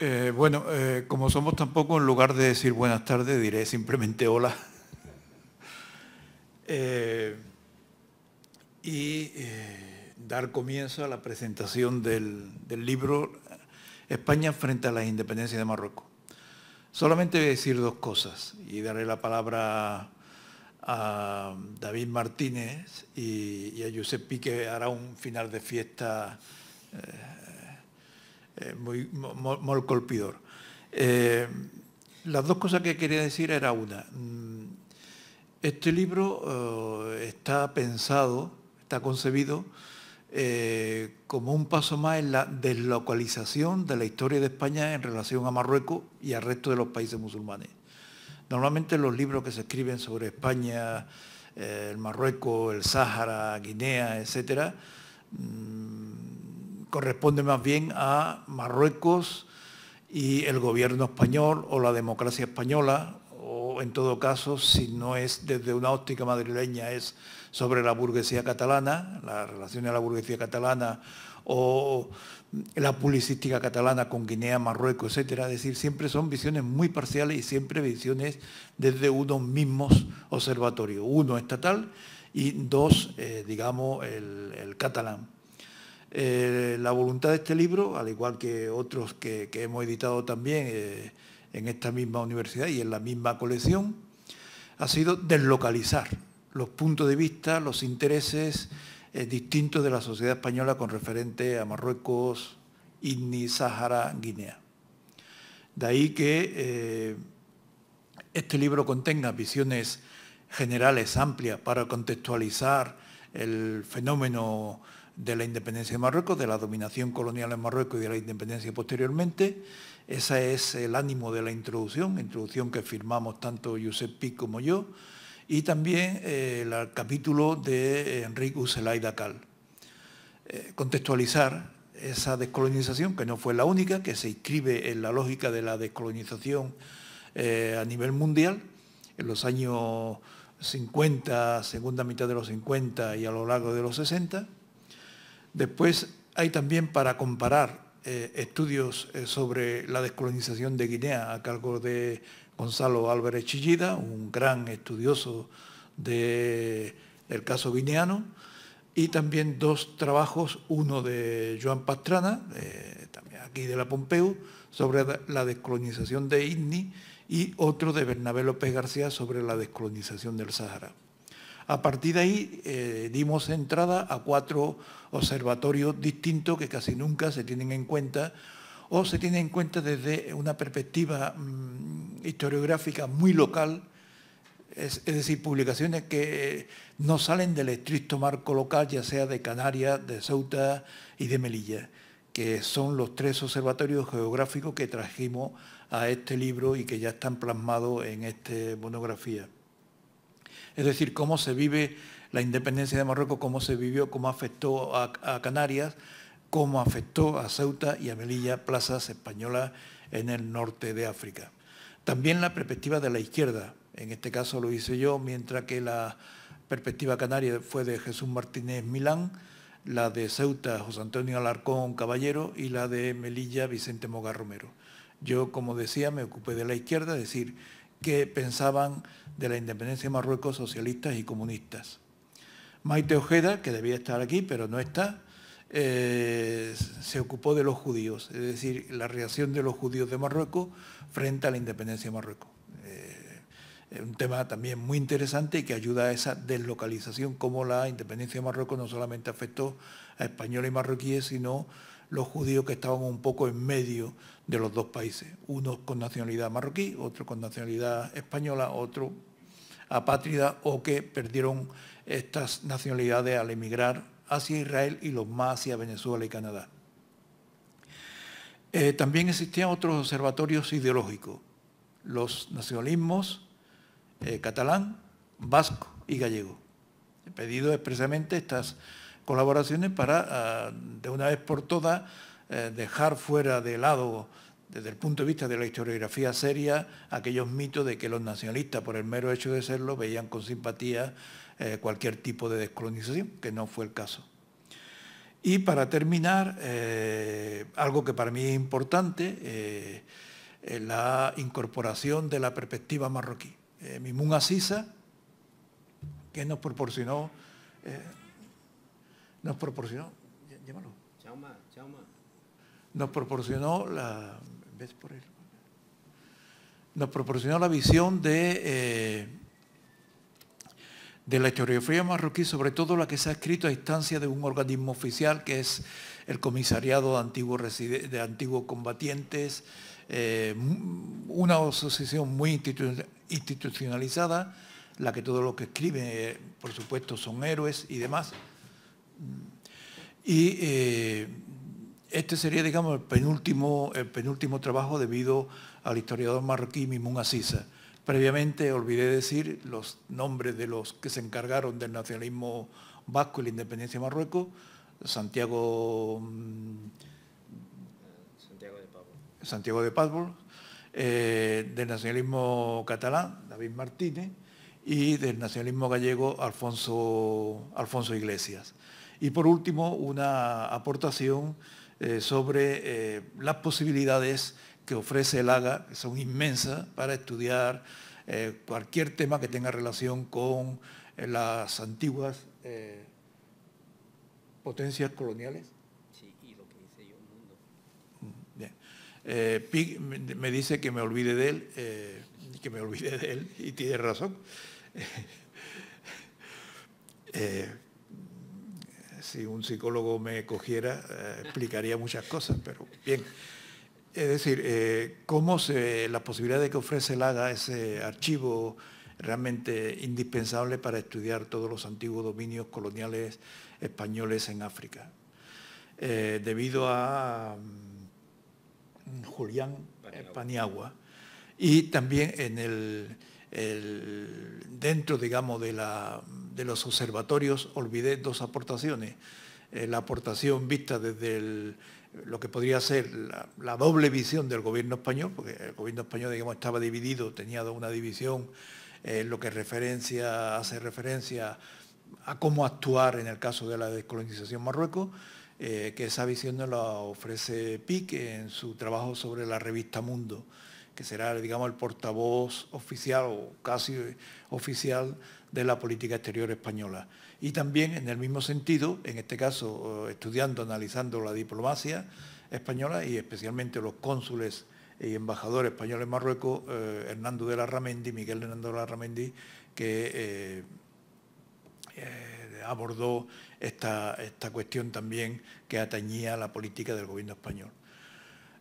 Eh, bueno, eh, como somos tampoco, en lugar de decir buenas tardes, diré simplemente hola. Eh, y dar comienzo a la presentación del, libro España frente a la independencia de Marruecos. Solamente voy a decir dos cosas y daré la palabra a David Martínez y, a Josep Pique hará un final de fiesta eh, muy, muy, colpidor. Eh, las dos cosas que quería decir era una. Mm, este libro eh, está pensado, está concebido como un paso más en la deslocalización de la historia de España en relación a Marruecos y al resto de los países musulmanes. Normalmente los libros que se escriben sobre España, el Marruecos, el Sáhara, Guinea, etcétera, mm, corresponde más bien a Marruecos y el gobierno español o la democracia española, o en todo caso, si no es desde una óptica madrileña, es sobre la burguesía catalana, la relación de la burguesía catalana o la publicística catalana con Guinea, Marruecos, etcétera. Es decir, siempre son visiones muy parciales y siempre visiones desde unos mismos observatorios, uno estatal y dos, eh, digamos, el catalán. Eh, la voluntad de este libro, al igual que otros que, hemos editado también eh, en esta misma universidad y en la misma colección, ha sido deslocalizar los puntos de vista, los intereses eh, distintos de la sociedad española con referente a Marruecos, INNI, Sáhara, Guinea. De ahí que este libro contenga visiones generales amplias para contextualizar el fenómeno de la independencia de Marruecos, de la dominación colonial en Marruecos y de la independencia posteriormente. Ese es el ánimo de la introducción, introducción que firmamos tanto Josep Pic como yo, y también eh, el capítulo de Enrique Uselaida Cal. Eh, contextualizar esa descolonización, que no fue la única, que se inscribe en la lógica de la descolonización eh, a nivel mundial, en los años 50, segunda mitad de los 50 y a lo largo de los 60, Después hay también para comparar eh, estudios eh, sobre la descolonización de Guinea a cargo de Gonzalo Álvarez Chillida, un gran estudioso del caso guineano, y también dos trabajos, uno de Joan Pastrana, también aquí de la Pompeu, sobre la descolonización de INNI, y otro de Bernabé López García sobre la descolonización del Sahara. A partir de ahí eh, dimos entrada a cuatro observatorios distintos que casi nunca se tienen en cuenta o se tienen en cuenta desde una perspectiva mm, historiográfica muy local, es, decir, publicaciones que no salen del estricto marco local, ya sea de Canarias, de Ceuta y de Melilla, que son los tres observatorios geográficos que trajimos a este libro y que ya están plasmados en esta monografía es decir, cómo se vive la independencia de Marruecos, cómo se vivió, cómo afectó a, Canarias, cómo afectó a Ceuta y a Melilla, plazas españolas en el norte de África. También la perspectiva de la izquierda, en este caso lo hice yo, mientras que la perspectiva canaria fue de Jesús Martínez Milán, la de Ceuta, José Antonio Alarcón Caballero y la de Melilla, Vicente Moga Romero. Yo, como decía, me ocupé de la izquierda, es decir, que pensaban de la independencia de Marruecos socialistas y comunistas. Maite Ojeda, que debía estar aquí, pero no está, eh, se ocupó de los judíos, es decir, la reacción de los judíos de Marruecos frente a la independencia de Marruecos. Eh, un tema también muy interesante y que ayuda a esa deslocalización, como la independencia de Marruecos no solamente afectó a españoles y marroquíes, sino los judíos que estaban un poco en medio de los dos países, unos con nacionalidad marroquí, otros con nacionalidad española, otro apátrida o que perdieron estas nacionalidades al emigrar hacia Israel y los más hacia Venezuela y Canadá. Eh, también existían otros observatorios ideológicos, los nacionalismos eh, catalán, vasco y gallego. He pedido expresamente estas colaboraciones para, ah, de una vez por todas, eh, dejar fuera de lado, desde el punto de vista de la historiografía seria, aquellos mitos de que los nacionalistas, por el mero hecho de serlo, veían con simpatía eh, cualquier tipo de descolonización, que no fue el caso. Y para terminar, eh, algo que para mí es importante, la incorporación de la perspectiva marroquí. Mimun Asisa, que nos proporcionó, nos proporcionó, llámalo, nos proporcionó la, ¿ves por él? Nos proporcionó la visión de de la historiografía marroquí, sobre todo la que se ha escrito a instancia de un organismo oficial que es el Comisariado de Antiguos, de Antiguos Combatientes, eh, una asociación muy institucionalizada, la que todo lo que escribe, por supuesto, son héroes y demás. Y eh, este sería, digamos, el penúltimo, el penúltimo trabajo debido al historiador marroquí Mimun Asisa. Previamente olvidé decir los nombres de los que se encargaron del nacionalismo vasco y la independencia de Marruecos, Santiago, mm, Santiago de Pablo, eh, del nacionalismo catalán, David Martínez, y del nacionalismo gallego, Alfonso, Alfonso Iglesias. Y por último, una aportación eh, sobre eh, las posibilidades que ofrece el AGA, que son inmensas, para estudiar eh, cualquier tema que tenga relación con las antiguas potencias coloniales. Sí, y lo que dice yo, mundo. Mm, bien. me dice que me olvide de él, que me olvide de él, y tiene razón. si un psicólogo me cogiera, explicaría muchas cosas, pero bien. Es decir, eh, cómo se, la posibilidad de que ofrece el AGA ese archivo realmente indispensable para estudiar todos los antiguos dominios coloniales españoles en África. Eh, debido a mm, Julián Paniagua. Y también en el, dentro, digamos, de, la, de, los observatorios olvidé dos aportaciones. Eh, la aportación vista desde lo que podría ser la, doble visión del gobierno español, porque el gobierno español digamos, estaba dividido, tenía una división en lo que referencia, hace referencia a cómo actuar en el caso de la descolonización Marruecos, eh, que esa visión nos la ofrece Pique en su trabajo sobre la revista Mundo, que será digamos, el portavoz oficial o casi oficial de la política exterior española y también en el mismo sentido, en este caso estudiando, analizando la diplomacia española y especialmente los cónsules y embajadores españoles en Marruecos, eh, Hernando de la Ramendi, Miguel Hernando de la Ramendi, que eh, eh, abordó esta, esta cuestión también que atañía a la política del gobierno español.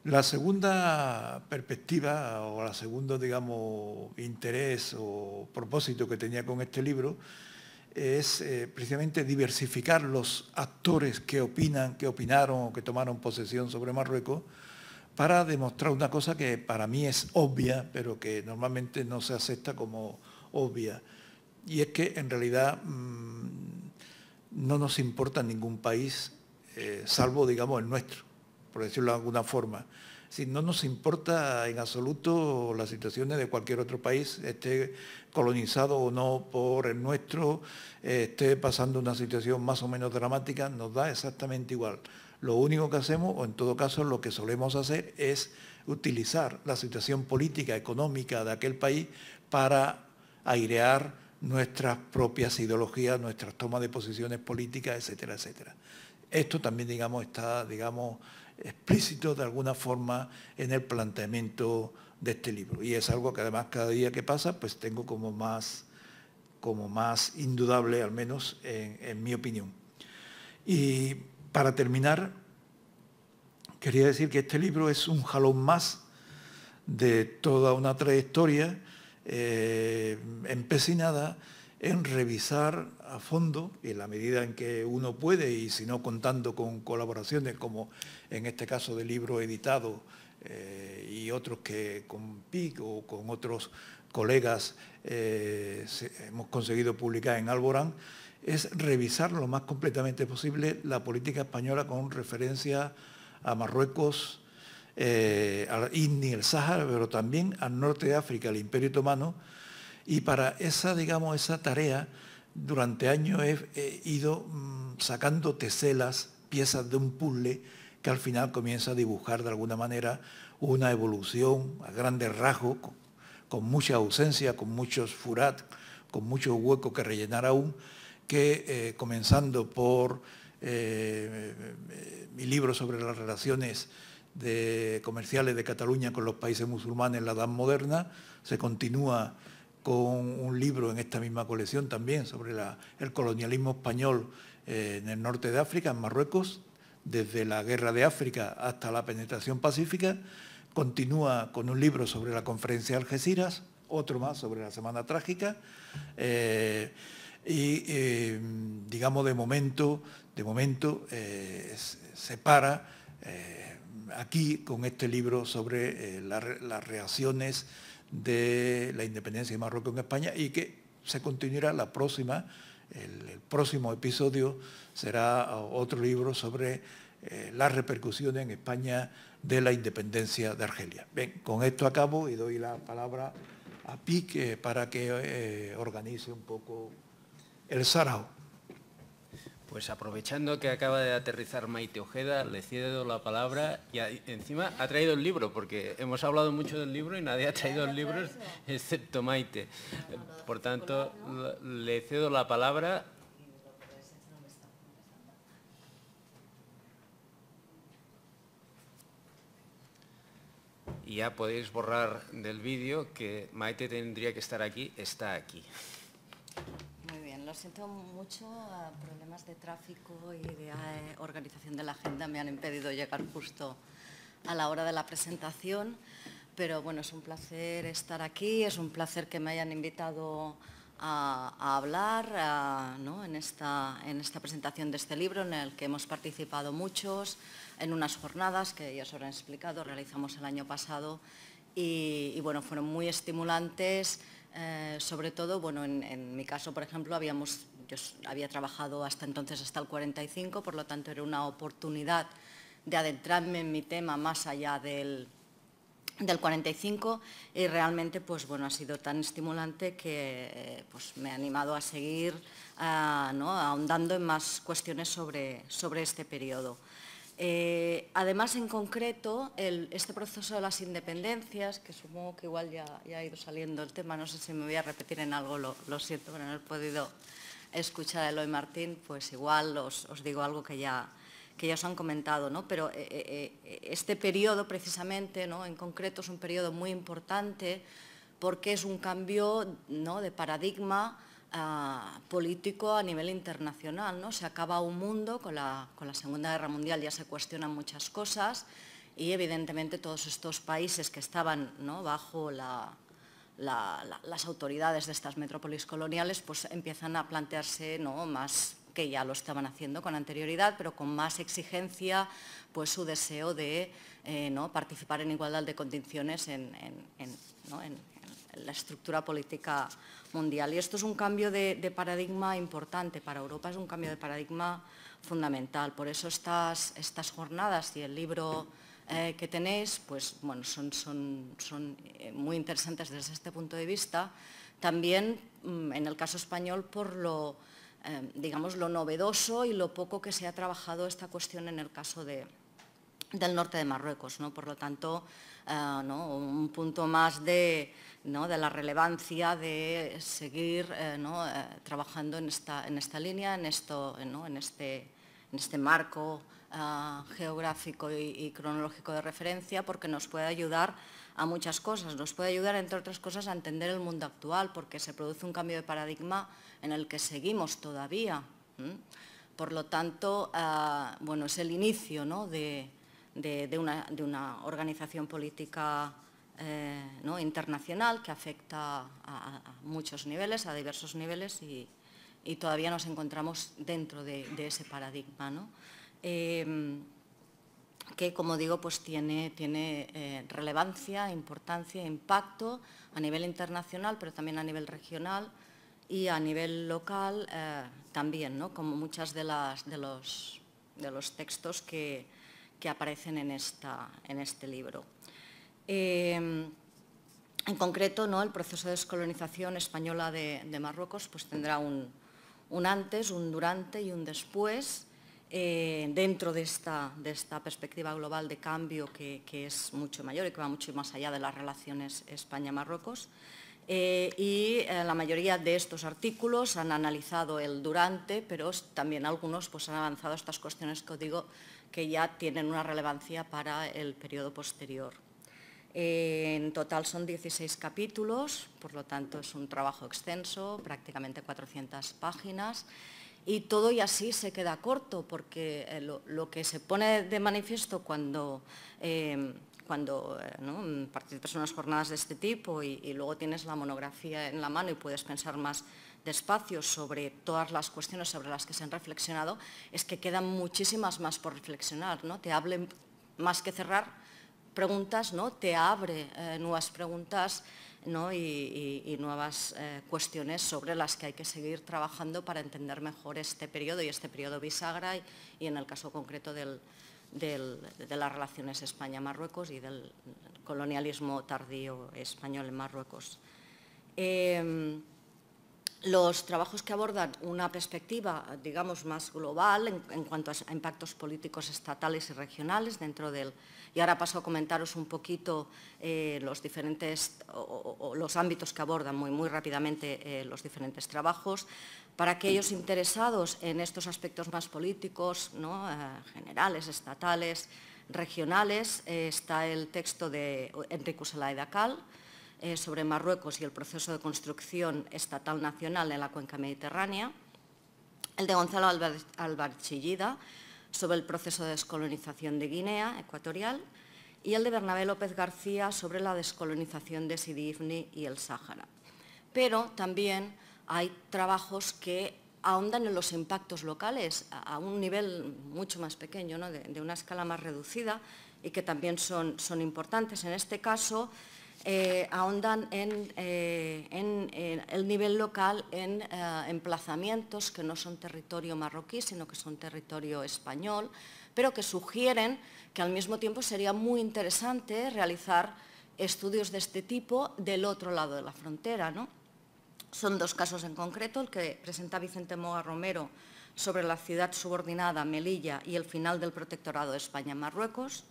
La segunda perspectiva o la segundo, digamos, interés o propósito que tenía con este libro es eh, precisamente diversificar los actores que opinan, que opinaron o que tomaron posesión sobre Marruecos para demostrar una cosa que para mí es obvia, pero que normalmente no se acepta como obvia. Y es que en realidad mm, no nos importa ningún país, eh, salvo, digamos, el nuestro, por decirlo de alguna forma. Si no nos importa en absoluto las situaciones de cualquier otro país, esté colonizado o no por el nuestro, esté pasando una situación más o menos dramática, nos da exactamente igual. Lo único que hacemos, o en todo caso lo que solemos hacer, es utilizar la situación política, económica de aquel país para airear nuestras propias ideologías, nuestras tomas de posiciones políticas, etcétera, etcétera. Esto también, digamos, está, digamos, explícito de alguna forma en el planteamiento de este libro. Y es algo que además cada día que pasa pues tengo como más, como más indudable, al menos en, mi opinión. Y para terminar, quería decir que este libro es un jalón más de toda una trayectoria eh, empecinada en revisar a fondo, en la medida en que uno puede, y si no contando con colaboraciones como en este caso de libro editado eh, y otros que con PIC o con otros colegas eh, hemos conseguido publicar en Alborán, es revisar lo más completamente posible la política española con referencia a Marruecos, eh, al INI, el Sáhara, pero también al norte de África, al Imperio Otomano, y para esa, digamos, esa tarea, durante años he, ido mm, sacando teselas piezas de un puzzle que al final comienza a dibujar de alguna manera una evolución a grandes rasgos, con, mucha ausencia, con muchos furat, con muchos huecos que rellenar aún, que eh, comenzando por eh, mi libro sobre las relaciones comerciales de Cataluña con los países musulmanes en la Edad Moderna, se continúa con un libro en esta misma colección también sobre el colonialismo español eh, en el norte de África, en Marruecos, desde la guerra de África hasta la penetración pacífica. Continúa con un libro sobre la conferencia de Algeciras, otro más sobre la Semana Trágica. Eh, y eh, digamos de momento, de momento se para aquí con este libro sobre las reacciones de la independencia de Marruecos en España y que se continuará la próxima, el, próximo episodio será otro libro sobre eh, las repercusiones en España de la independencia de Argelia. Bien, con esto acabo y doy la palabra a Pique para que eh, organice un poco el sarao. Pues aprovechando que acaba de aterrizar Maite Ojeda, le cedo la palabra y encima ha traído el libro, porque hemos hablado mucho del libro y nadie ha traído el libro excepto Maite. Por tanto, le cedo la palabra. Y ya podéis borrar del vídeo que Maite tendría que estar aquí, está aquí lo siento mucho, problemas de tráfico y de eh, organización de la agenda me han impedido llegar justo a la hora de la presentación, pero bueno, es un placer estar aquí, es un placer que me hayan invitado a, hablar en, esta, en esta presentación de este libro en el que hemos participado muchos, en unas jornadas que ya os habrán explicado, realizamos el año pasado y bueno, fueron muy estimulantes, eh, sobre todo, bueno, en, mi caso, por ejemplo, habíamos, yo había trabajado hasta entonces hasta el 45, por lo tanto era una oportunidad de adentrarme en mi tema más allá del, del 45 y realmente pues bueno ha sido tan estimulante que eh, pues, me ha animado a seguir eh, ahondando en más cuestiones sobre, sobre este periodo. Eh, además, en concreto, este proceso de las independencias, que supongo que igual ya, ha ido saliendo el tema, no sé si me voy a repetir en algo, lo, siento por no haber podido escuchar a Eloy Martín, pues igual os, digo algo que ya, que ya os han comentado, ¿no? pero eh, eh, este periodo precisamente, ¿no? en concreto, es un periodo muy importante porque es un cambio ¿no? de paradigma político a nivel internacional. ¿no? Se acaba un mundo, con la, con la Segunda Guerra Mundial ya se cuestionan muchas cosas y evidentemente todos estos países que estaban ¿no? bajo la, las autoridades de estas metrópolis coloniales pues empiezan a plantearse ¿no? más que ya lo estaban haciendo con anterioridad, pero con más exigencia pues su deseo de eh, ¿no? participar en igualdad de condiciones en, la estructura política mundial. Y esto es un cambio de, paradigma importante para Europa, es un cambio de paradigma fundamental. Por eso estas, estas jornadas y el libro eh, que tenéis pues, bueno, son, son, son, eh, muy interesantes desde este punto de vista. También, mm, en el caso español, por lo, eh, digamos, lo novedoso y lo poco que se ha trabajado esta cuestión en el caso de, del norte de Marruecos. ¿no? Por lo tanto, un punto más de, de la relevancia de seguir eh, eh, trabajando en esta, en esta, línea, en, esto, en, este, en este, marco geográfico y, cronológico de referencia, porque nos puede ayudar a muchas cosas. Nos puede ayudar, entre otras cosas, a entender el mundo actual, porque se produce un cambio de paradigma en el que seguimos todavía. Por lo tanto, bueno, es el inicio de, una, de una organización política eh, internacional que afecta a, muchos niveles, a diversos niveles y, todavía nos encontramos dentro de, ese paradigma. Em, que, como digo, pues tiene, tiene eh, relevancia, importancia, impacto a nivel internacional, pero también a nivel regional y a nivel local eh, también, como muchas de, las, de, los, de los textos que, que aparecen en, esta, en este libro. Em, en concreto, ¿no? el proceso de descolonización española de, Marruecos pues, tendrá un, antes, un durante y un después. eh, dentro de esta, de esta, perspectiva global de cambio que, es mucho mayor y que va mucho más allá de las relaciones España-Marruecos. Eh, y eh, la mayoría de estos artículos han analizado el durante, pero también algunos pues, han avanzado estas cuestiones que os digo que ya tienen una relevancia para el periodo posterior. en total son 16 capítulos, por lo tanto es un trabajo extenso, prácticamente 400 páginas, y todo y así se queda corto, porque eh, lo, que se pone de manifiesto cuando, eh, cuando eh, participas en unas jornadas de este tipo y, luego tienes la monografía en la mano y puedes pensar más despacio sobre todas las cuestiones sobre las que se han reflexionado, es que quedan muchísimas más por reflexionar. ¿no? Te hable más que cerrar preguntas, ¿no? te abre nuevas preguntas y, nuevas eh, cuestiones sobre las que hay que seguir trabajando para entender mejor este periodo y este periodo bisagra y, en el caso concreto de las relaciones España-Marruecos y del colonialismo tardío español en Marruecos. Em, los trabajos que abordan una perspectiva, digamos, más global en, cuanto a impactos políticos estatales y regionales dentro del... Y ahora paso a comentaros un poquito eh, los diferentes, o, los ámbitos que abordan muy, muy rápidamente eh, los diferentes trabajos. Para aquellos interesados en estos aspectos más políticos, ¿no? Eh, generales, estatales, regionales, está el texto de Enrique Uselaida Cal, eh, sobre Marruecos y el proceso de construcción estatal nacional en la cuenca mediterránea, el de Gonzalo Albarchillida sobre el proceso de descolonización de Guinea Ecuatorial y el de Bernabé López García sobre la descolonización de Sidi Ifni y el Sáhara. Pero también hay trabajos que ahondan en los impactos locales a un nivel mucho más pequeño, de, una escala más reducida y que también son importantes. En este caso, eh, ahondan eh, en, el nivel local en eh, emplazamientos que no son territorio marroquí, sino que son territorio español, pero que sugieren que al mismo tiempo sería muy interesante realizar estudios de este tipo del otro lado de la frontera. Son dos casos en concreto, el que presenta Vicente Moga Romero sobre la ciudad subordinada Melilla y el final del protectorado de España en Marruecos,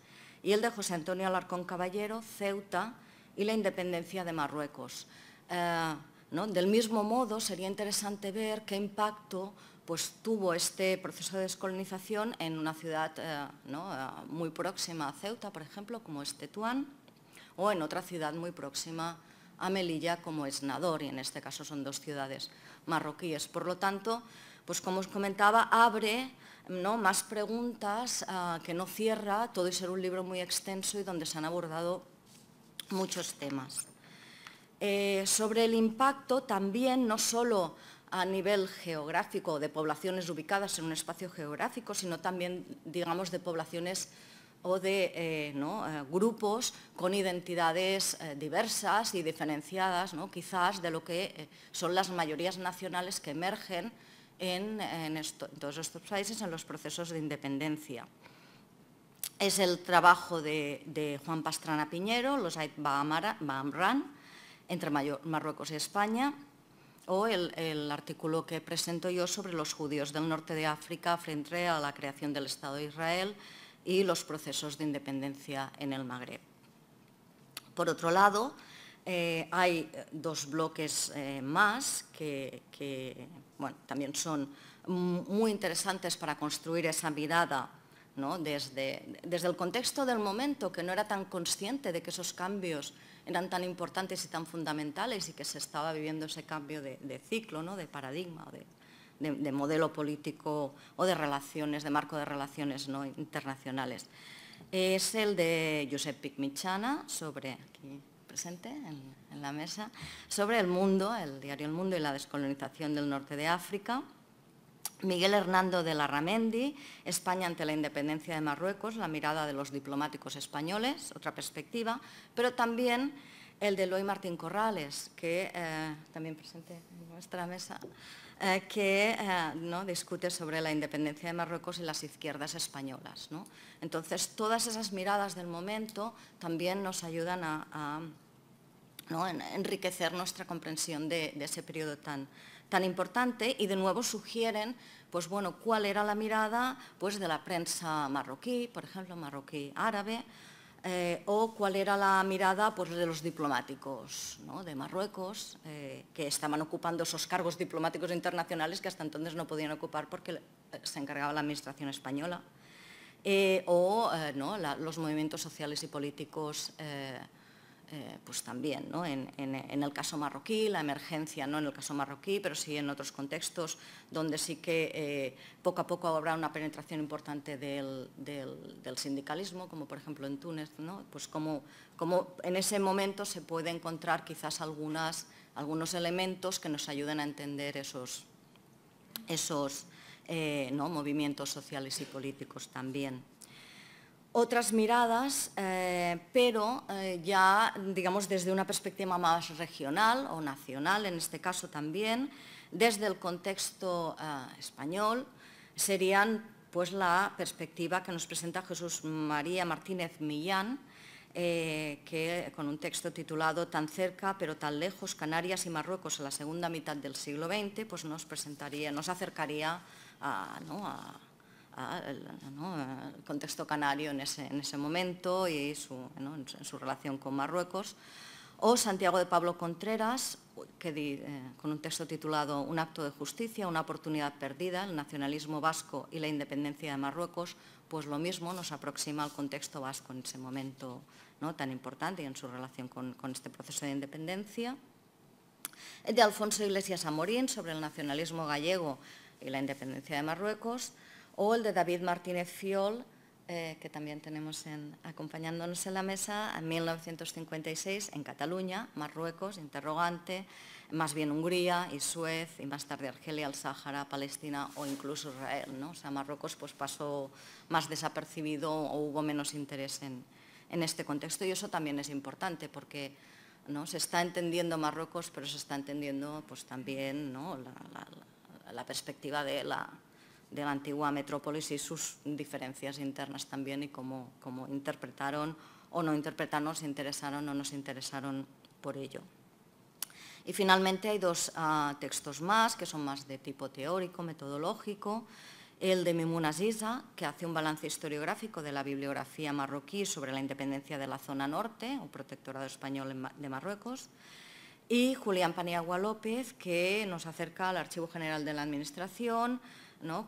y el de José Antonio Alarcón Caballero, Ceuta, y la independencia de Marruecos. Eh, Del mismo modo, sería interesante ver qué impacto pues, tuvo este proceso de descolonización en una ciudad eh, eh, muy próxima a Ceuta, por ejemplo, como es Tetuán, o en otra ciudad muy próxima a Melilla, como es Nador, y en este caso son dos ciudades marroquíes. Por lo tanto, pues como os comentaba, abre ¿no? más preguntas que no cierra, todo y ser un libro muy extenso y donde se han abordado muchos temas. Eh, sobre el impacto también, no solo a nivel geográfico de poblaciones ubicadas en un espacio geográfico, sino también, digamos, de poblaciones o de eh, eh, grupos con identidades diversas y diferenciadas, quizás de lo que son las mayorías nacionales que emergen en todos estos países en los procesos de independencia es el trabajo de, Juan Pastrana Piñero, los Ait Baamran, entre Marruecos y España, o el, artículo que presento yo sobre los judíos del norte de África frente a la creación del Estado de Israel y los procesos de independencia en el Magreb. Por otro lado, eh, hay dos bloques eh, más que, también son muy interesantes para construir esa mirada desde, desde, el contexto del momento, que no era tan consciente de que esos cambios eran tan importantes y tan fundamentales y que se estaba viviendo ese cambio de, ciclo, ¿no? de paradigma, de, de, modelo político o de relaciones, de marco de relaciones ¿no? internacionales. Es el de Josep Picmichana, sobre, aquí presente en, en la mesa, sobre el mundo, el diario El Mundo y la descolonización del norte de África, Miguel Hernando de Larramendi, España ante la independencia de Marruecos, la mirada de los diplomáticos españoles, otra perspectiva, pero también el de Eloy Martín Corrales, que eh, también presente en nuestra mesa, eh, que eh, ¿no? discute sobre la independencia de Marruecos y las izquierdas españolas. Entonces, todas esas miradas del momento también nos ayudan a enriquecer nuestra comprensión de, ese periodo tan, tan importante y de nuevo sugieren pues bueno, cuál era la mirada pues, de la prensa marroquí, por ejemplo, marroquí árabe, eh, o cuál era la mirada pues, de los diplomáticos de Marruecos, eh, que estaban ocupando esos cargos diplomáticos internacionales que hasta entonces no podían ocupar porque eh, se encargaba la administración española, o los movimientos sociales y políticos eh, pues también, en, el caso marroquí, la emergencia no en el caso marroquí, pero sí en otros contextos donde sí que eh, poco a poco habrá una penetración importante del, sindicalismo, como por ejemplo en Túnez, pues como, en ese momento se puede encontrar quizás algunos elementos que nos ayuden a entender esos, esos eh, movimientos sociales y políticos también otras miradas, eh, pero eh, ya, digamos, desde una perspectiva más regional o nacional, en este caso también, desde el contexto eh, español, serían pues la perspectiva que nos presenta Jesús María Martínez Millán, que con un texto titulado Tan cerca pero tan lejos, Canarias y Marruecos en la segunda mitad del siglo XX, pues nos presentaría, nos acercaría a el, contexto canario en ese, momento y en, su relación con Marruecos. O Santiago de Pablo Contreras, que, eh, con un texto titulado Un acto de justicia, una oportunidad perdida, el nacionalismo vasco y la independencia de Marruecos, pues lo mismo nos aproxima al contexto vasco en ese momento tan importante y en su relación con, con este proceso de independencia. De Alfonso Iglesias Amorín sobre el nacionalismo gallego y la independencia de Marruecos, o el de David Martínez Fiol, eh, que también tenemos acompañándonos en la mesa, en 1956 en Cataluña, Marruecos, interrogante, más bien Hungría y Suez, y más tarde Argelia, el Sáhara, Palestina o incluso Israel. ¿no? O sea, Marruecos pues, pasó más desapercibido o hubo menos interés en, este contexto y eso también es importante porque ¿no? se está entendiendo Marruecos, pero se está entendiendo pues, también ¿no? la perspectiva de la de la antigua metrópolis y sus diferencias internas también y cómo, interpretaron o no interpretaron, se interesaron o no se interesaron por ello. Y finalmente hay dos ah, textos más que son más de tipo teórico, metodológico. El de Mimuna Ziza, que hace un balance historiográfico de la bibliografía marroquí sobre la independencia de la zona norte, o protectorado español de Marruecos. Y Julián Paniagua López, que nos acerca al Archivo General de la Administración,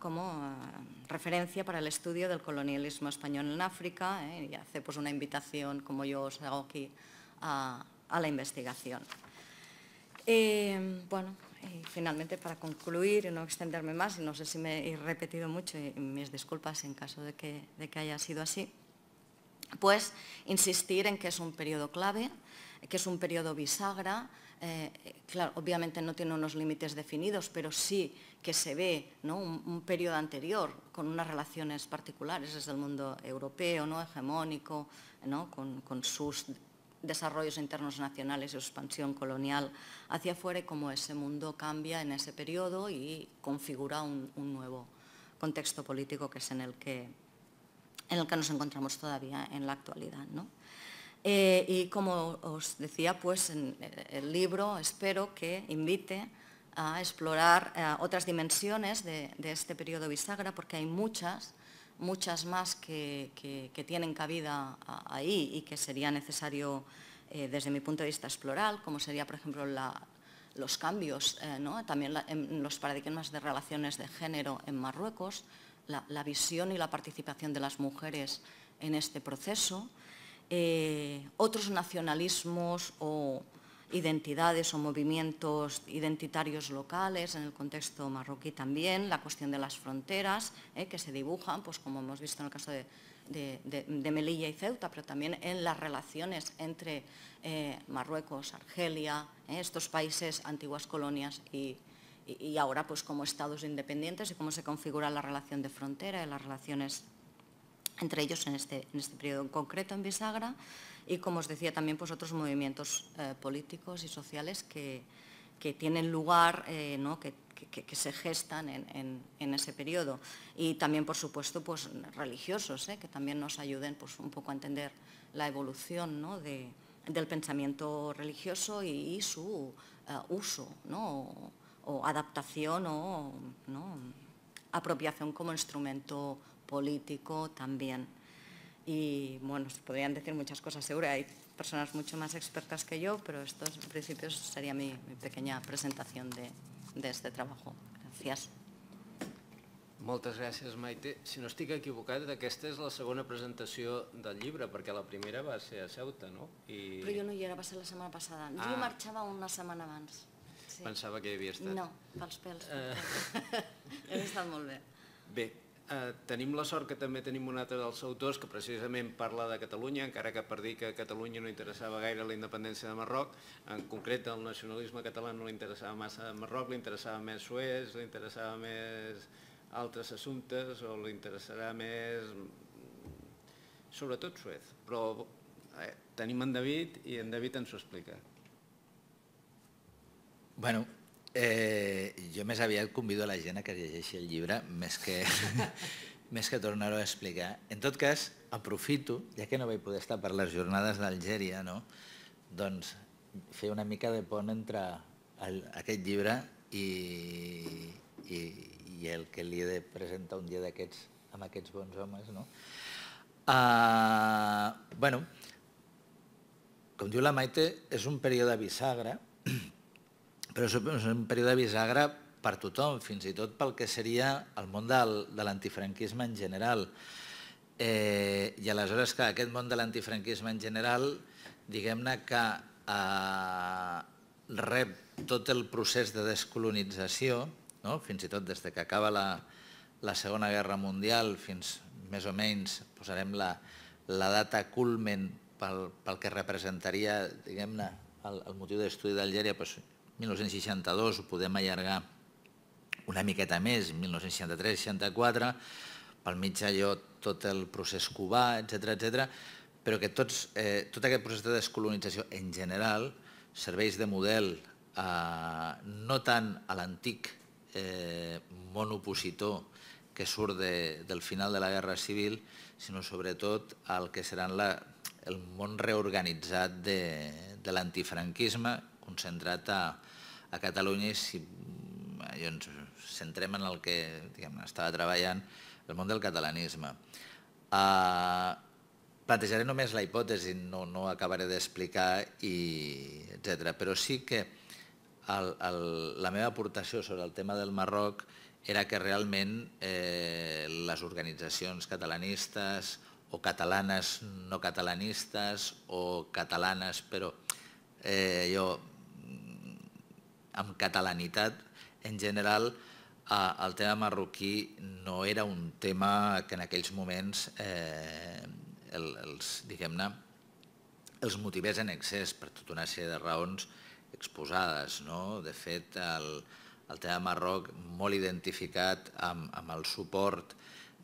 como eh, referencia para el estudio del colonialismo español en África ¿eh? y hace pues, una invitación, como yo os hago aquí, a, la investigación. Eh, bueno, y finalmente para concluir y no extenderme más, y no sé si me he repetido mucho y mis disculpas en caso de que, de que haya sido así, pues insistir en que es un periodo clave, que es un periodo bisagra, claro, obviamente no tiene unos límites definidos, pero sí que se ve un, periodo anterior con unas relaciones particulares desde el mundo europeo, ¿no? hegemónico, Con, sus desarrollos internos nacionales y su expansión colonial hacia afuera y cómo ese mundo cambia en ese periodo y configura un, nuevo contexto político que es en el que, en el que nos encontramos todavía en la actualidad. Eh, y como os decía, pues el libro espero que invite a explorar eh, otras dimensiones de, este periodo bisagra, porque hay muchas, muchas más que, tienen cabida ahí y que sería necesario, eh, desde mi punto de vista, explorar, como sería, por ejemplo, los cambios, eh, también en los paradigmas de relaciones de género en Marruecos, la, visión y la participación de las mujeres en este proceso, otros nacionalismos o identidades o movimientos identitarios locales, en el contexto marroquí también, la cuestión de las fronteras eh, que se dibujan, pues como hemos visto en el caso de, Melilla y Ceuta, pero también en las relaciones entre eh, Marruecos, Argelia, eh, estos países antiguas colonias y, ahora pues como estados independientes y cómo se configura la relación de frontera y las relaciones entre ellos en este, en este periodo en concreto en Bisagra y, como os decía, también pues, otros movimientos eh, políticos y sociales que, tienen lugar, eh, que, se gestan en, ese periodo. Y también, por supuesto, pues, religiosos, ¿eh? que también nos ayuden pues, un poco a entender la evolución de, del pensamiento religioso y, su uso, ¿no? o, adaptación o apropiación como instrumento político también. Y bueno, se podrían decir muchas cosas, seguro. Hay personas mucho más expertas que yo, pero esto en principio sería mi, pequeña presentación de, de este trabajo. Gracias. Moltes gràcies, Maite. Si no estic equivocat, aquesta és la segona presentació del llibre, perquè la primera va ser a Ceuta, no? I... Però jo no hi era, va ser la setmana passada. Ah. Jo marxava una setmana abans. Sí. Pensava que hi havia estat. No, pels pèls. Uh... He estat molt bé. Bé, Eh, tenim la sort que també tenim un altre dels autors que precisament parla de Catalunya, encara que per dir que a Catalunya no interessava gaire la independència de Marroc, en concret el nacionalisme català no li interessava massa a Marroc, li interessava més Suez, li interessava més altres assumptes o li interessarà més sobretot Suez, però eh, tenim en David i en David ens ho explica. Bueno, Eh, jo més aviat convido a la gent a que llegeixi el llibre més que, més que tornar-ho a explicar. En tot cas, aprofito, ja que no vaig poder estar per les jornades d'Algèria, no? doncs fer una mica de pont entre el, aquest llibre i, i, i el que li he de presentar un dia d'aquests amb aquests bons homes. No? Uh, bueno, com diu la Maite, és un període bisagra, però és un període bisagra per tothom, fins i tot pel que seria el món de l'antifranquisme en general. Eh, I aleshores que aquest món de l'antifranquisme en general, diguem-ne que eh, rep tot el procés de descolonització, no? fins i tot des que acaba la, la Segona Guerra Mundial fins més o menys, posarem la, la data culmen pel, pel que representaria diguem-ne el, el motiu d'estudi d'Algèria, doncs, 1962 ho podem allargar una miqueta més, 1963-64, pel mig allò tot el procés cubà, etc etc. però que tots, eh, tot aquest procés de descolonització en general serveix de model eh, no tant a l'antic eh, món opositor que surt de, del final de la Guerra Civil, sinó sobretot al que serà la, el món reorganitzat de, de l'antifranquisme, concentrat a, a Catalunya si allò, ens centrem en el que diguem, estava treballant el món del catalanisme. Uh, plantejaré només la hipòtesi, no, no acabaré d'explicar, etc. Però sí que el, el, la meva aportació sobre el tema del Marroc era que realment eh, les organitzacions catalanistes o catalanes no catalanistes o catalanes però eh, jo amb catalanitat, en general, eh, el tema marroquí no era un tema que en aquells moments eh, el, els, diguem-ne, els motivés en excés per tota una sèrie de raons exposades. No? De fet, el, el tema Marroc molt identificat amb, amb el suport,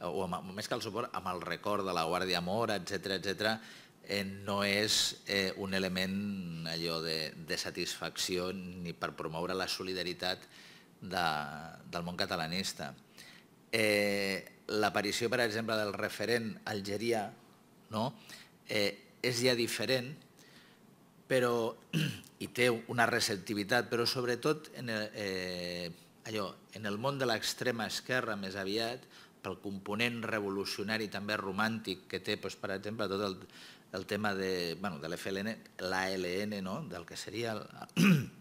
o amb, més que el suport, amb el record de la Guàrdia Mora, etc etc eh, no és eh, un element allò de, de satisfacció ni per promoure la solidaritat de, del món catalanista. Eh, L'aparició, per exemple, del referent algerià no? eh, és ja diferent, però i té una receptivitat, però sobretot en el, eh, allò, en el món de l'extrema esquerra més aviat, pel component revolucionari també romàntic que té, doncs, per exemple, tot el, el tema de, bueno, de l'FLN, l'ALN, no? del que seria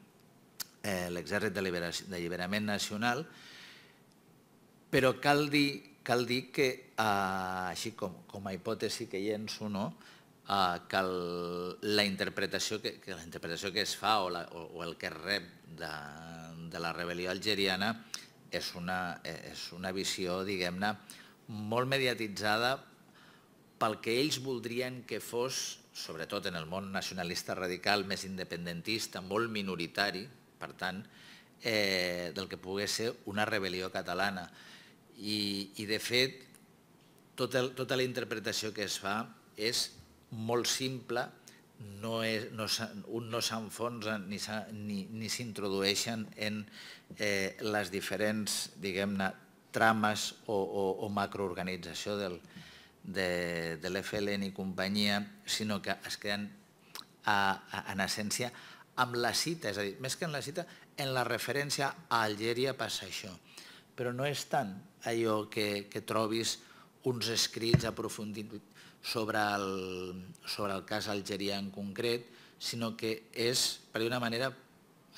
eh, l'Exèrcit d'Alliberament Nacional, però cal dir, cal dir que, eh, així com, com a hipòtesi que llenço, no? eh, que el, la, interpretació que, que la interpretació que es fa o, la, o, o el que es rep de, de la rebel·lió algeriana és una, és una visió, diguem-ne, molt mediatitzada pel que ells voldrien que fos, sobretot en el món nacionalista radical, més independentista, molt minoritari, per tant, eh, del que pogués ser una rebel·lió catalana. I, i de fet, tota, tota la interpretació que es fa és molt simple, no és, no, un no s'enfonsa ni, s'introdueixen en eh, les diferents diguem-ne trames o, o, o macroorganització del, de, de l'FLN i companyia, sinó que es queden en essència, amb la cita, és a dir, més que en la cita, en la referència a Algèria passa això. Però no és tant allò que, que trobis uns escrits aprofundits sobre el, sobre el cas algerià en concret, sinó que és, per dir una manera,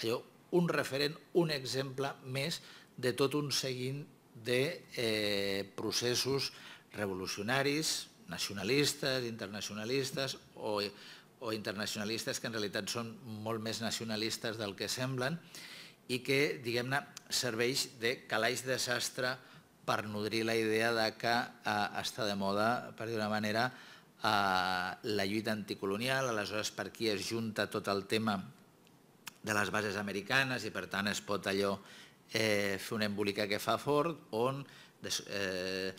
allò, un referent, un exemple més de tot un seguint de eh, processos revolucionaris, nacionalistes, internacionalistes o, o internacionalistes que en realitat són molt més nacionalistes del que semblen i que, diguem-ne, serveix de calaix de sastre per nodrir la idea de que eh, està de moda, per dir una manera, eh, la lluita anticolonial, aleshores per aquí es junta tot el tema de les bases americanes i per tant es pot allò eh, fer una embolica que fa fort on eh,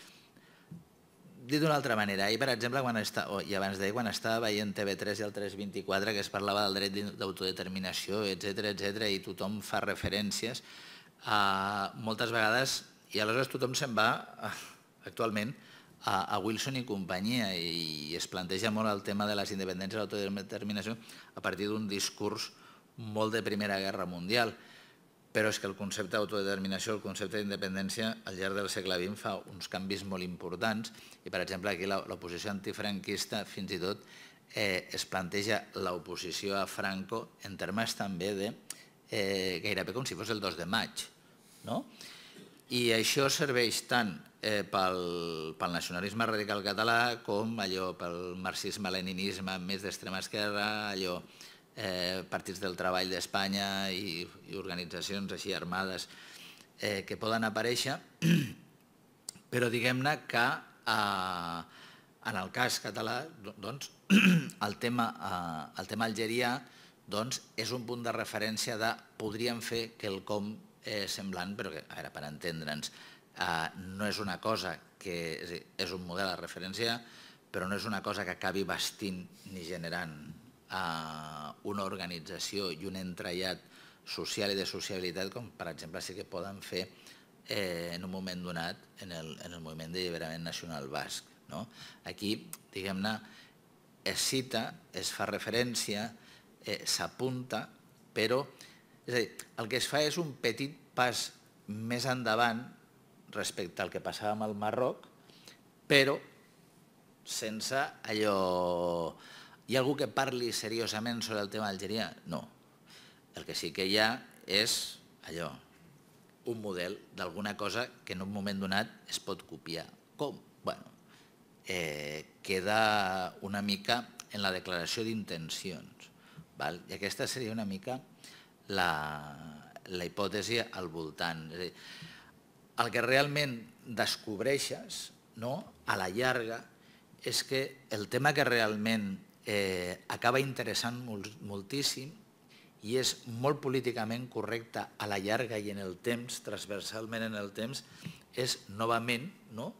dit d'una altra manera, ahir per exemple quan està, i abans d'ahir quan estava veient TV3 i el 324 que es parlava del dret d'autodeterminació, etc etc i tothom fa referències, eh, moltes vegades i aleshores tothom se'n va actualment a, a Wilson i companyia i es planteja molt el tema de les independències i l'autodeterminació a partir d'un discurs molt de Primera Guerra Mundial però és que el concepte d'autodeterminació, el concepte d'independència, al llarg del segle XX fa uns canvis molt importants i, per exemple, aquí l'oposició antifranquista fins i tot eh, es planteja l'oposició a Franco en termes també de eh, gairebé com si fos el 2 de maig. No? I això serveix tant eh, pel, pel nacionalisme radical català com allò pel marxisme-leninisme més d'extrema esquerra, allò eh, partits del treball d'Espanya i, organitzacions així armades eh, que poden aparèixer, però diguem-ne que eh, en el cas català doncs, el, tema, eh, el tema algerià doncs, és un punt de referència de podríem fer que el com eh, semblant, però que, a per entendre'ns, eh, no és una cosa que és, és un model de referència, però no és una cosa que acabi vestint ni generant a una organització i un entrellat social i de sociabilitat com per exemple sí que poden fer eh, en un moment donat en el, en el moviment d'alliberament nacional basc. No? Aquí, diguem-ne, es cita, es fa referència, eh, s'apunta, però és a dir, el que es fa és un petit pas més endavant respecte al que passava amb el Marroc, però sense allò hi ha algú que parli seriosament sobre el tema d'Algeria? No. El que sí que hi ha és allò, un model d'alguna cosa que en un moment donat es pot copiar. Com? Bueno, eh, queda una mica en la declaració d'intencions. I aquesta seria una mica la, la hipòtesi al voltant. És a dir, el que realment descobreixes no, a la llarga és que el tema que realment eh, acaba interessant molt, moltíssim i és molt políticament correcte a la llarga i en el temps, transversalment en el temps, és novament, no?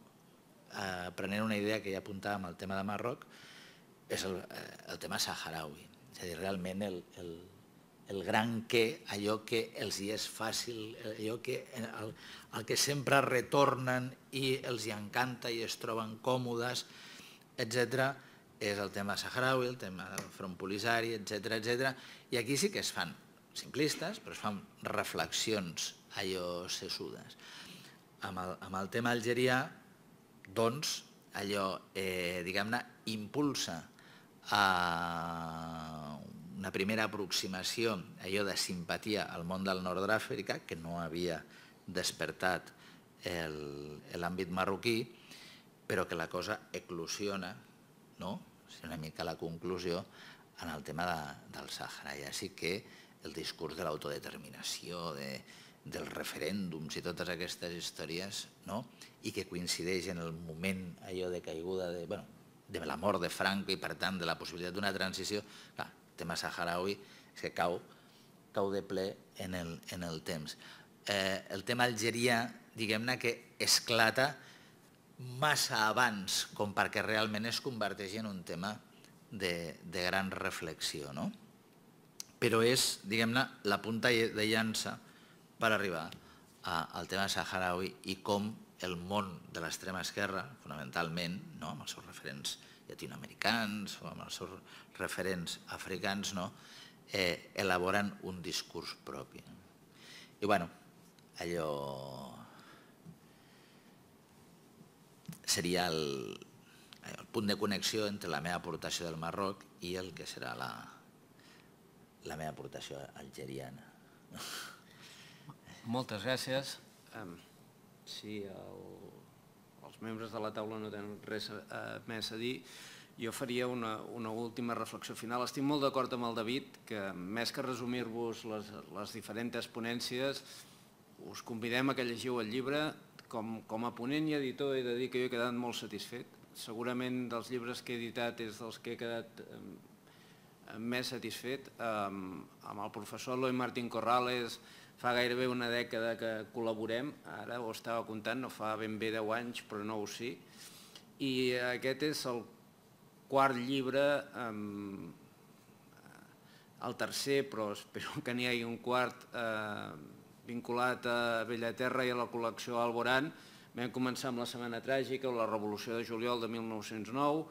eh, prenent una idea que ja apuntàvem al tema de Marroc, és el, eh, el tema saharaui. És a dir, realment el, el, el gran què, allò que els hi és fàcil, allò que, el, el que sempre retornen i els hi encanta i es troben còmodes, etc és el tema saharaui, el tema del front polisari, etc etc. I aquí sí que es fan simplistes, però es fan reflexions allò sessudes. Amb el, amb el tema algerià, doncs, allò, eh, diguem-ne, impulsa a una primera aproximació allò de simpatia al món del nord d'Àfrica, que no havia despertat l'àmbit marroquí, però que la cosa eclosiona no? és una mica la conclusió en el tema de, del Sàhara. Ja sí que el discurs de l'autodeterminació, de, dels referèndums i totes aquestes històries, no? i que coincideix en el moment allò de caiguda de, bueno, de la mort de Franco i per tant de la possibilitat d'una transició, clar, el tema saharaui és que cau, cau de ple en el, en el temps. Eh, el tema algerià, diguem-ne que esclata massa abans com perquè realment es converteixi en un tema de, de gran reflexió. No? Però és, diguem-ne, la punta de llança per arribar a, al tema saharaui i com el món de l'extrema esquerra, fonamentalment, no? amb els seus referents llatinoamericans o amb els seus referents africans, no? eh, elaboren un discurs propi. I bueno, allò seria el, el punt de connexió entre la meva aportació del Marroc i el que serà la, la meva aportació algeriana. Moltes gràcies. Si el, els membres de la taula no tenen res a, més a dir, jo faria una, una última reflexió final. Estic molt d'acord amb el David que més que resumir-vos les, les diferents ponències, us convidem a que llegiu el llibre. Com, com a ponent i editor he de dir que jo he quedat molt satisfet. Segurament dels llibres que he editat és dels que he quedat eh, més satisfet. Amb el professor Eloi Martín Corrales fa gairebé una dècada que col·laborem, ara ho estava comptant, no fa ben bé 10 anys, però no ho sí. I aquest és el quart llibre, el tercer, però espero que n'hi hagi un quart, eh, vinculat a Bellaterra i a la col·lecció Alborán. Vam començar amb la Setmana Tràgica o la Revolució de Juliol de 1909,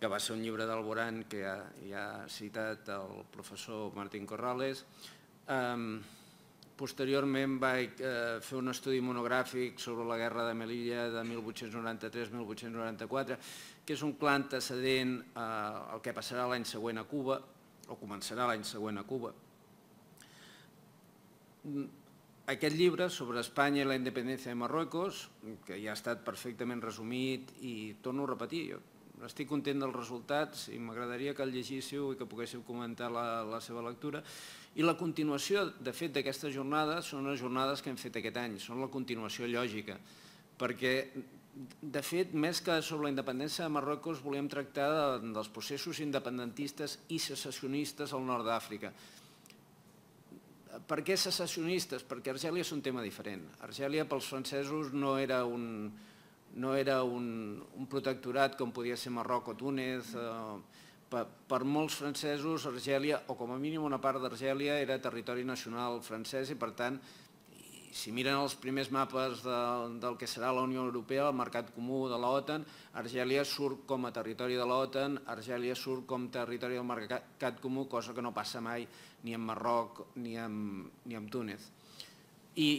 que va ser un llibre d'Alborán que ja, ha citat el professor Martín Corrales. Posteriorment vaig uh, fer un estudi monogràfic sobre la guerra de Melilla de 1893-1894, que és un clar antecedent uh, al que passarà l'any següent a Cuba, o començarà l'any següent a Cuba aquest llibre sobre Espanya i la independència de Marruecos, que ja ha estat perfectament resumit i torno a repetir, jo estic content dels resultats i m'agradaria que el llegíssiu i que poguéssiu comentar la, la seva lectura. I la continuació, de fet, d'aquestes jornades són les jornades que hem fet aquest any, són la continuació lògica, perquè, de fet, més que sobre la independència de Marruecos, volíem tractar de, dels processos independentistes i secessionistes al nord d'Àfrica. Per què secessionistes? Perquè Argèlia és un tema diferent. Argèlia pels francesos no era un, no era un, un protectorat com podia ser Marroc o Túnez. Eh, per, per molts francesos Argèlia, o com a mínim una part d'Argèlia, era territori nacional francès i per tant si miren els primers mapes de, del que serà la Unió Europea, el mercat comú de l'OTAN, Argèlia surt com a territori de l'OTAN, Argèlia surt com a territori del mercat comú, cosa que no passa mai ni en Marroc ni en, ni en Túnez. I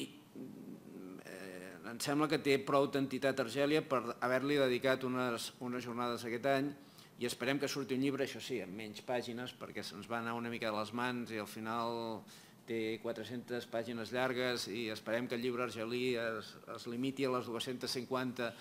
eh, em sembla que té prou entitat Argèlia per haver-li dedicat unes, unes jornades aquest any i esperem que surti un llibre, això sí, amb menys pàgines, perquè se'ns va anar una mica de les mans i al final té 400 pàgines llargues i esperem que el llibre argelí es, es limiti a les 250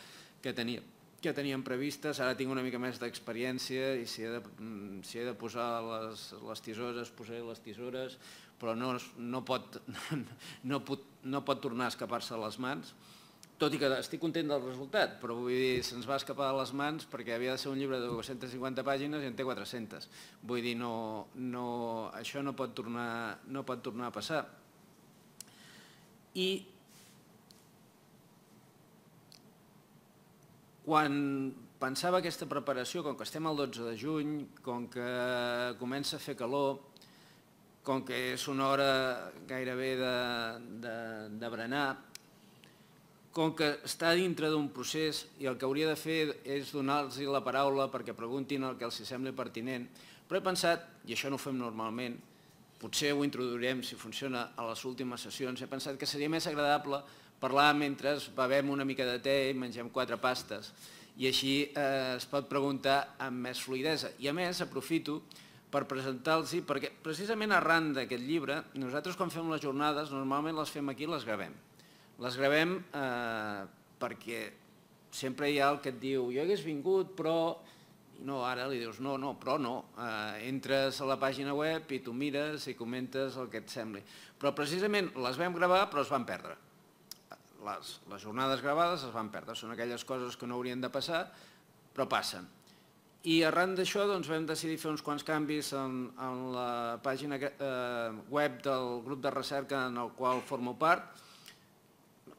que teníem, que teníem previstes. Ara tinc una mica més d'experiència i si he de, mm, si he de posar les, les tisores, posaré les tisores, però no, no, pot, no, pot, no pot tornar a escapar-se a les mans tot i que estic content del resultat, però vull dir, se'ns va escapar de les mans perquè havia de ser un llibre de 250 pàgines i en té 400. Vull dir, no, no, això no pot, tornar, no pot tornar a passar. I quan pensava aquesta preparació, com que estem al 12 de juny, com que comença a fer calor, com que és una hora gairebé de, de, de berenar, com que està dintre d'un procés i el que hauria de fer és donar-los la paraula perquè preguntin el que els sembli pertinent, però he pensat, i això no ho fem normalment, potser ho introduirem si funciona a les últimes sessions, he pensat que seria més agradable parlar mentre bevem una mica de te i mengem quatre pastes. I així eh, es pot preguntar amb més fluidesa. I a més aprofito per presentar-los, perquè precisament arran d'aquest llibre, nosaltres quan fem les jornades normalment les fem aquí i les gravem les gravem eh, perquè sempre hi ha el que et diu jo hagués vingut però no, ara li dius no, no, però no. Eh, entres a la pàgina web i tu mires i comentes el que et sembli. Però precisament les vam gravar però es van perdre. Les, les jornades gravades es van perdre. Són aquelles coses que no haurien de passar però passen. I arran d'això doncs, vam decidir fer uns quants canvis en, en la pàgina eh, web del grup de recerca en el qual formo part,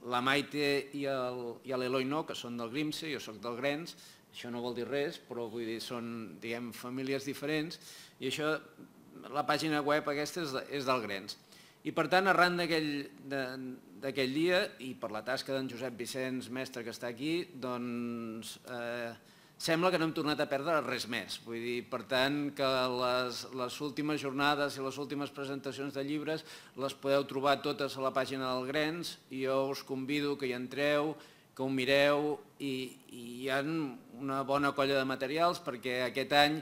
la Maite i l'Eloi no, que són del Grimse, jo sóc del Grens, això no vol dir res, però vull dir, són diguem, famílies diferents, i això, la pàgina web aquesta és, és del Grens. I per tant, arran d'aquell dia, i per la tasca d'en Josep Vicenç, mestre que està aquí, doncs eh, sembla que no hem tornat a perdre res més. Vull dir, per tant, que les, les últimes jornades i les últimes presentacions de llibres les podeu trobar totes a la pàgina del Grens i jo us convido que hi entreu, que ho mireu i, i hi ha una bona colla de materials perquè aquest any,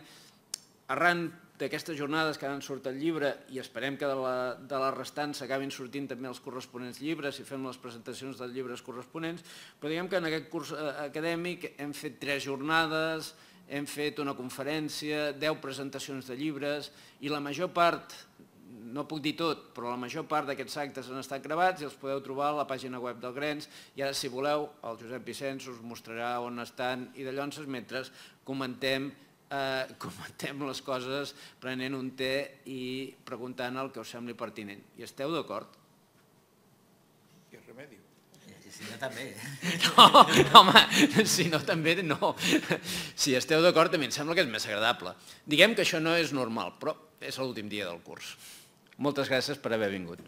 arran d'aquestes jornades que han sortit el llibre i esperem que de la, de restant s'acabin sortint també els corresponents llibres i fem les presentacions dels llibres corresponents, però diguem que en aquest curs eh, acadèmic hem fet tres jornades, hem fet una conferència, deu presentacions de llibres i la major part, no puc dir tot, però la major part d'aquests actes han estat gravats i els podeu trobar a la pàgina web del Grens i ara si voleu el Josep Vicenç us mostrarà on estan i de llonses mentre comentem eh, comentem les coses prenent un té i preguntant el que us sembli pertinent. I esteu d'acord? I remedi. I si no, també. No, no, home, si no també no. Si esteu d'acord també em sembla que és més agradable. Diguem que això no és normal, però és l'últim dia del curs. Moltes gràcies per haver vingut.